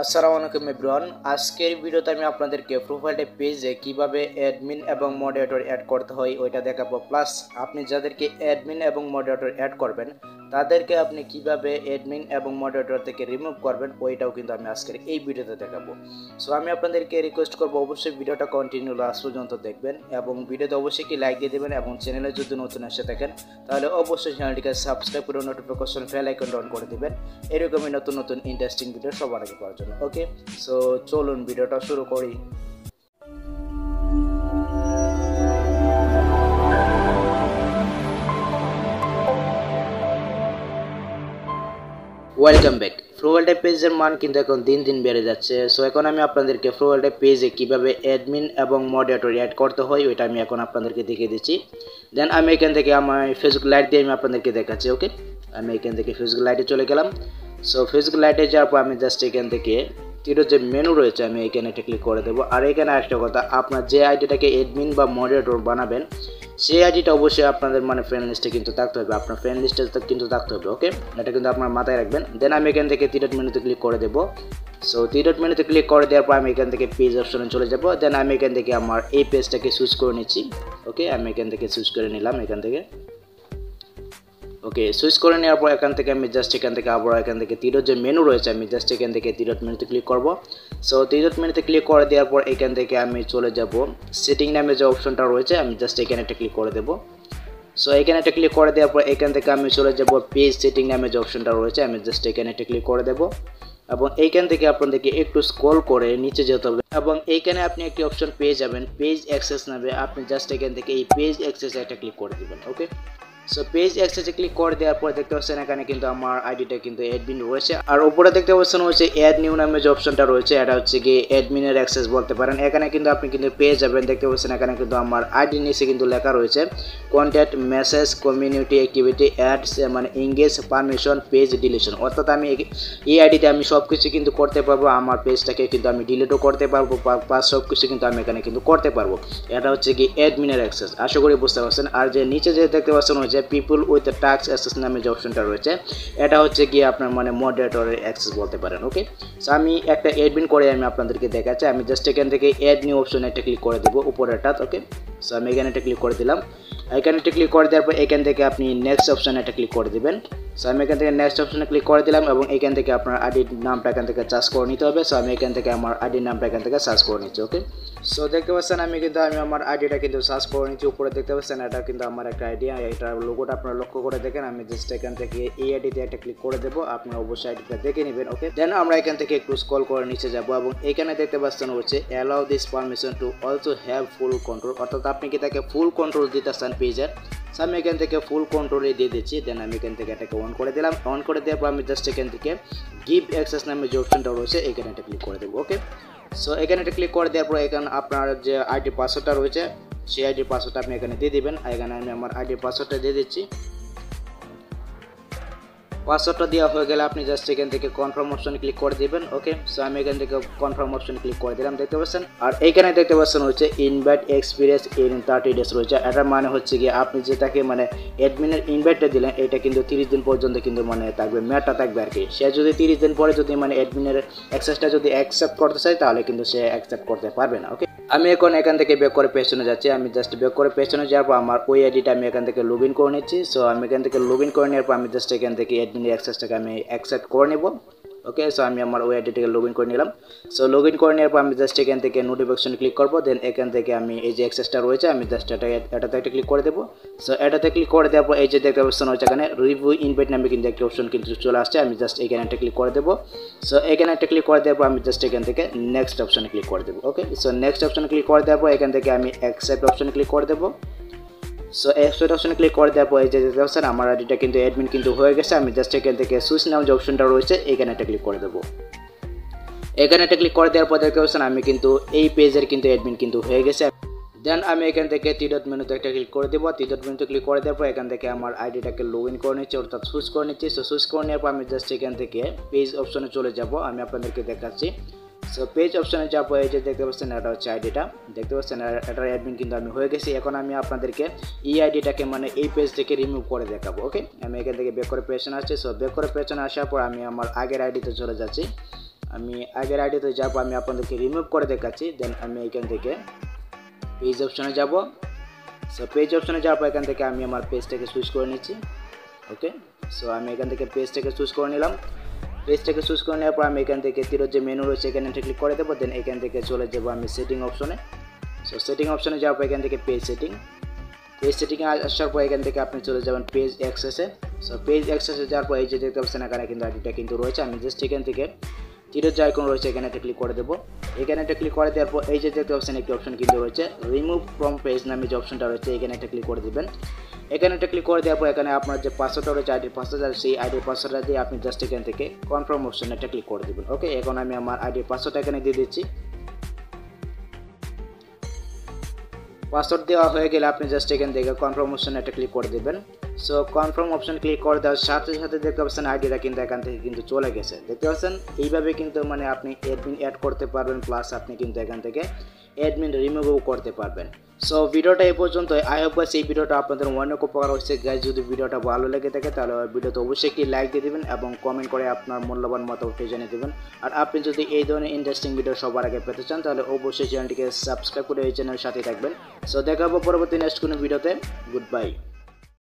আসসালামু আলাইকুম এভরিওয়ান। আজকের ভিডিওতে আমি আপনাদেরকে প্রোফাইলে পেজে কীভাবে অ্যাডমিন এবং মডারেটর অ্যাড করতে হয়, ওইটা দেখাবো। প্লাস আপনি যাদেরকে অ্যাডমিন এবং মডারেটর অ্যাড করবেন, তাদেরকে আপনি কীভাবে অ্যাডমিন এবং মডারেটর থেকে রিমুভ করবেন, ওইটাও কিন্তু আমি আজকের এই ভিডিওতে দেখাবো। সো আমি আপনাদেরকে রিকোয়েস্ট করব, অবশ্যই ভিডিওটা কন্টিনিউ লাস্ট পর্যন্ত দেখবেন এবং ভিডিওতে অবশ্যই কি লাইক দিয়ে দেবেন এবং চ্যানেলে যদি নতুন এসে থাকেন, তাহলে অবশ্যই চ্যানেলটিকে সাবস্ক্রাইব করে নোটিফিকেশন ফেল আইকন অন করে দেবেন। এরকমই নতুন নতুন ইন্টারেস্টিং ভিডিও সবার আগে পাওয়ার জন্য। ওকে সো চলুন ভিডিওটা শুরু করি। ওয়েলকাম ব্যাক ফ্রোয়াল্ডে পেজের মান কিন্তু এখন দিন দিন বেড়ে যাচ্ছে। সো এখন আমি আপনাদেরকে ফ্রোয়াল্ডে পেজে কীভাবে অ্যাডমিন এবং মডারেটর অ্যাড করতে হয়, ওইটা আমি এখন আপনাদেরকে দেখিয়ে দিচ্ছি। দেন আমি এখান থেকে আমার ফেসবুক লাইট দিয়ে আমি আপনাদেরকে দেখাচ্ছি ওকে আমি এখান থেকে ফেসবুক লাইটে চলে গেলাম। সো ফেসবুক লাইটে যাওয়ার পর আমি জাস্ট এখান থেকে, তিরো যে মেনু রয়েছে, আমি এখানে একটা ক্লিক করে দেবো। আর এখানে আরেকটা কথা, আপনার যে আইডিটাকে এডমিন বা মডারেটর বানাবেন, সেই আইডিটা অবশ্যই আপনাদের মানে ফ্রেন্ড লিস্টে কিন্তু থাকতে হবে। আপনার ফ্রেন্ড লিস্টে কিন্তু থাকতে হবে ওকে এটা কিন্তু আপনার মাথায় রাখবেন। দেন আমি এখান থেকে তিরট মেনুতে ক্লিক করে দেবো। সো তিরট মেনুতে ক্লিক করে দেওয়ার পর আমি এখান থেকে পেজ অপশনে চলে যাব। দেন আমি এখান থেকে আমার এই পেজটাকে সুইচ করে নিচ্ছি ওকে আমি এখান থেকে সুইচ করে নিলাম, এখান থেকে। ওকে সুইচ করে নেওয়ার পর এখান থেকে আমি জাস্ট এখান থেকে আবার এখান থেকে তিরট যে মেনু রয়েছে, আমি জাস্ট এখান থেকে তিরট মেনুতে ক্লিক করব। সো তিরট মেনুতে ক্লিক করে দেওয়ার পর এখান থেকে আমি চলে যাব। সেটিং নামে যে অপশনটা রয়েছে, আমি জাস্ট এখানে একটা ক্লিক করে দেবো। সো এখানে একটা ক্লিক করে দেওয়ার পর এখান থেকে আমি চলে যাব পেজ সেটিং নামে যে অপশনটা রয়েছে, আমি জাস্ট এখানে একটা ক্লিক করে দেবো। এবং এইখান থেকে আপনাদেরকে একটু স্ক্রল করে নিচে যেতে হবে। এবং এইখানে আপনি একটি অপশন পেয়ে যাবেন পেজ অ্যাক্সেস নামে। আপনি জাস্ট এখান থেকে এই পেজ অ্যাক্সেস একটা ক্লিক করে দেবেন ওকে সো পেজ অ্যাক্সেসে ক্লিক করে দেওয়ার পর দেখতে পাচ্ছেন এখানে কিন্তু আমার আইডিটা কিন্তু অ্যাডমিন রয়েছে। আর উপরে দেখতে পাচ্ছেন হচ্ছে অ্যাড নিউ নামে যে অপশনটা রয়েছে, এটা হচ্ছে কি অ্যাডমিনের অ্যাক্সেস বলতে পারেন। এখানে কিন্তু আপনি কিন্তু পেয়ে যাবেন, দেখতে পাচ্ছেন এখানে কিন্তু আমার আইডি নিচে কিন্তু লেখা রয়েছে contact message community activity ads মানে ইংগেজ পারমিশন পেজ ডিলিশন অর্থাৎ আমি এই আইডিতে আমি সব কিছু কিন্তু করতে পারব, আমার পেজটাকে কিন্তু আমি ডিলিটও করতে পারব প্লাস সব কিছু কিন্তু আমি এখানে কিন্তু করতে পারব। এটা হচ্ছে কি অ্যাডমিনের অ্যাক্সেস আশা করি বুঝতে পারছেন। আর যে নিচে যে দেখতে পাচ্ছেন হচ্ছে যে পিপুল উইথ টাক্স অ্যাক্সেস নামে যে অপশনটা রয়েছে, এটা হচ্ছে গিয়ে আপনার মানে মডারেটরের অ্যাক্সেস বলতে পারেন ওকে সো আমি একটা অ্যাডমিন করে আমি আপনাদেরকে দেখাচ্ছি, আমি জাস্ট এখান থেকে অ্যাড নিউ অপশনে একটা ক্লিক করে দেবো উপরে উপরেরটা ওকে সো আমি এখানে একটা ক্লিক করে দিলাম। এখানে একটা ক্লিক করে দেওয়ার পর এখান থেকে আপনি নেক্সট অপশানে একটা ক্লিক করে দেবেন। সো আমি এখান থেকে নেক্সট অপশানে ক্লিক করে দিলাম এবং এখান থেকে আপনার আইডির নামটা এখান থেকে চার্জ করে নিতে হবে। সো আমি এখান থেকে আমার আইডির নামটা এখান থেকে সার্চ করে নিচ্ছি ওকে সো দেখতে পাচ্ছেন আমি কিন্তু আমি আমার আইডিটা কিন্তু সার্চ করে নিচ্ছি, উপরে দেখতে পাচ্ছেন এটা কিন্তু আমার একটা আইডিয়া এটা লোগোটা আপনারা লক্ষ্য করে দেখেন। আমি জাস্ট এখান থেকে এই আইডিতে একটা ক্লিক করে দেবো আপনারা অবশ্যই আইডিটা দেখে নেবেন ওকে দেন আমরা এখান থেকে একটু স্কল করে নিচে যাব এবং এখানে দেখতে পাচ্ছেন হচ্ছে allow this permission to also have full control অর্থাৎ আপনি কি তাকে ফুল কন্ট্রোল দিতে চান পেজের সো আমি এখান থেকে ফুল কন্ট্রোলে দিয়ে দিচ্ছি দেন আমি এখান থেকে এটাকে অন করে দিলাম। অন করে দেওয়ার পর আমি জাস্ট এখান থেকে গিভ অ্যাক্সেস নামে যে অপশনটা রয়েছে, এখানে একটা ক্লিক করে দেবো ওকে সো এখানে এটা ক্লিক করে দেওয়ার পর এখানে আপনার যে আইডি পাসওয়ার্ডটা রয়েছে, সেই আইডি পাসওয়ার্ডটা আপনি এখানে দিয়ে দেবেন। এখানে আমি আমার আইডি পাসওয়ার্ডটা দিয়ে দিচ্ছি। পাসওয়ার্ডটা দেওয়া হয়ে গেলে আপনি জাস্ট এখান থেকে কনফার্ম অপশনে ক্লিক করে দিবেন ওকে সো আমি এখান থেকে কনফার্ম অপশনে ক্লিক করে দিলাম, দেখতে পাচ্ছেন? আর এইখানে দেখতে পাচ্ছেন হচ্ছে invite experience in thirty days রয়েছে। এটার মানে হচ্ছে গিয়ে আপনি যে তাকে মানে অ্যাডমিনের ইনভাইটটা দিলেন, এটা কিন্তু তিরিশ দিন পর্যন্ত কিন্তু মানে থাকবে মেয়াদটা থাকবে আর কি। সে যদি তিরিশ দিন পরে যদি মানে অ্যাডমিনের অ্যাক্সেসটা যদি অ্যাকসেপ্ট করতে চায়, তাহলে কিন্তু সে অ্যাকসেপ্ট করতে পারবে না ওকে আমি এখন এখান থেকে বেক করে পেছনে যাচ্ছি। আমি জাস্ট বেক করে পেছনে যাওয়ার পর আমার ওই আইডিটা আমি এখান থেকে লগ ইন করে নিচ্ছি। সো আমি এখান থেকে লগ ইন করে নেওয়ার পর আমি জাস্ট এখান থেকে অ্যাডমিনের অ্যাক্সেসটাকে আমি অ্যাকসেপ্ট করে নেব ওকে সো আমি আমার ওই আইডিটাকে লগ ইন করে নিলাম। সো লগ ইন করে নেওয়ার পর আমি জাস্ট এখান থেকে নোটিফিকেশন ক্লিক করব দেন এখান থেকে আমি এই যে অ্যাক্সেসটা রয়েছে, আমি জাস্ট এটা এটাতে একটা ক্লিক করে দেবো। সো এটাতে ক্লিক করে দেওয়ার পর এই যে দেখতে অপশন হচ্ছে এখানে রিভিউ ইনভাইট নামে কিন্তু একটা অপশন কিন্তু চলে আসছে, আমি জাস্ট এখানে একটা ক্লিক করে দেবো। সো এখানে একটা ক্লিক করে দেওয়ার পর আমি জাস্ট এখান থেকে নেক্সট অপশনে ক্লিক করে দেবো ওকে সো নেক্সট অপশনে ক্লিক করে দেওয়ার পর এখান থেকে আমি অ্যাকসেপ্ট অপশনে ক্লিক করে দেবো। সো অ্যাপসেট অপশনে ক্লিক করে দেওয়ার পরে যে দেখতে পাচ্ছেন আমার আইডিটা কিন্তু অ্যাডমিন কিন্তু হয়ে গেছে। আমি জাস্ট এখান থেকে সুইচ নাম যে অপশনটা রয়েছে, এখানে একটা ক্লিক করে দেবো। এখানে একটা ক্লিক করে দেওয়ার পর দেখতে পাচ্ছেন আমি কিন্তু এই পেজের কিন্তু অ্যাডমিন কিন্তু হয়ে গেছে। দেন আমি এখান থেকে টি ডট মেনুতে একটা ক্লিক করে দেবো। টি ডট মেনুতে ক্লিক করে দেওয়ার পর এখান থেকে আমার আইডিটাকে লগ ইন করে নিচ্ছি, অর্থাৎ সুইচ করে নিচ্ছি। সো সুইচ করে নেওয়ার পর আমি জাস্ট এখান থেকে পেজ অপশনে চলে যাব। আমি আপনাদেরকে দেখাচ্ছি। সো পেজ অপশনে যাব এই যে দেখতে পাচ্ছেন, এটা হচ্ছে আইডিটা দেখতে পাচ্ছেন এটার অ্যাডমিন কিন্তু আমি হয়ে গেছি। এখন আমি আপনাদেরকে এই আইডিটাকে মানে এই পেজ থেকে রিমুভ করে দেখাবো ওকে আমি এখান থেকে বেক করে পেছনে আসছি। সো বেক করে পেছনে আসার পর আমি আমার আগের আইডিতে চলে যাচ্ছি। আমি আগের আইডিতে যাব, আমি আপনাদেরকে রিমুভ করে দেখাচ্ছি। দেন আমি এখান থেকে পেজ অপশনে যাব। সো পেজ অপশনে যাওয়ার পর এখান থেকে আমি আমার পেজটাকে সুইচ করে নিচ্ছি ওকে সো আমি এখান থেকে পেজটাকে চুজ করে নিলাম। পেজটাকে চুজ করে নেওয়ার পর আমি এখান থেকে তীরের যে মেনু রয়েছে, এখানে ক্লিক করে দেবো দেন এখান থেকে চলে যাব আমি সেটিং অপশনে সো সেটিং অপশনে যাওয়ার পর এখান থেকে পেজ সেটিং পেজ সেটিংয়ে আসার পর এখান থেকে আপনি চলে যাবেন পেজ অ্যাক্সেসে সো পেজ অ্যাক্সেসে যাওয়ার পর এই যে দেখতে পাচ্ছেন, এখানে কিন্তু আইডিটা কিন্তু রয়েছে। আমি জাস্ট এখান থেকে তীরের যে আইকন রয়েছে, এখানে একটা ক্লিক করে দেবো। এখানে একটা ক্লিক করে দেওয়ার পর এই যে দেখতে পাচ্ছেন, একটি অপশন কিন্তু রয়েছে। রিমুভ ফ্রম পেজ নামে যে অপশনটা রয়েছে, এখানে একটা ক্লিক করে দেবেন। এখানে একটা ক্লিক করে দেওয়ার পর এখানে আপনার যে পাসওয়ার্ডটা রয়েছে আইডির পাসওয়ার্ড সেই আইডির পাসওয়ার্ডটা দিয়ে আপনি জাস্ট এখান থেকে কনফার্ম অপশনে একটা ক্লিক করে দেবেন। ওকে এখন আমি আমার আইডির পাসওয়ার্ডটা এখানে দিয়ে দিচ্ছি। পাসওয়ার্ড দেওয়া হয়ে গেলে আপনি জাস্ট এখান থেকে কনফার্ম অপশনে একটা ক্লিক করে দেবেন। সো কনফার্ম অপশন ক্লিক করে দেওয়ার সাথে সাথে দেখতে পাচ্ছেন আইডিটা কিন্তু এখান থেকে কিন্তু চলে গেছে। দেখতে পাচ্ছেন? এইভাবে কিন্তু মানে আপনি অ্যাডমিন অ্যাড করতে পারবেন প্লাস আপনি কিন্তু এখান থেকে অ্যাডমিন রিমুভও করতে পারবেন। সো ভিডিওটা এই পর্যন্ত। আই হোপ গাইস এই ভিডিওটা আপনাদের অনেক উপকার হচ্ছে গাইজ যদি ভিডিওটা ভালো লেগে থাকে, তাহলে ভিডিওতে অবশ্যই একটি লাইক দিয়ে দেবেন এবং কমেন্ট করে আপনার মূল্যবান মতামত জানিয়ে দেবেন। আর আপনি যদি এই ধরনের ইন্টারেস্টিং ভিডিও সবার আগে পেতে চান, তাহলে অবশ্যই চ্যানেলটিকে সাবস্ক্রাইব করে এই চ্যানেলের সাথে থাকবেন। সো দেখাবো পরবর্তী নেক্সট কোনো ভিডিওতে গুড বাই